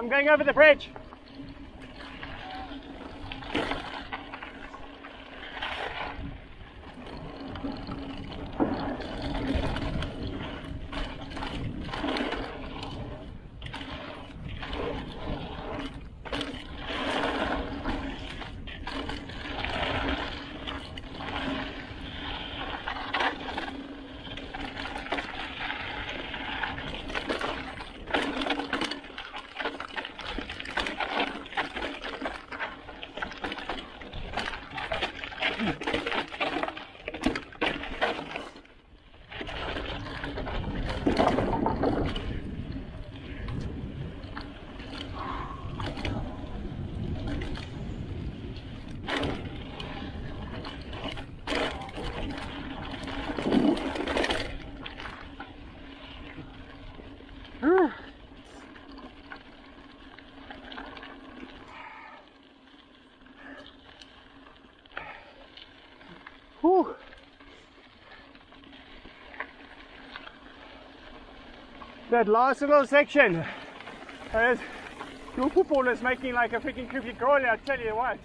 I'm going over the bridge. Whew. That last little section, uh, your football is making like a freaking creepy crawly, I tell you what.